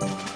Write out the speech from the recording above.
Bye.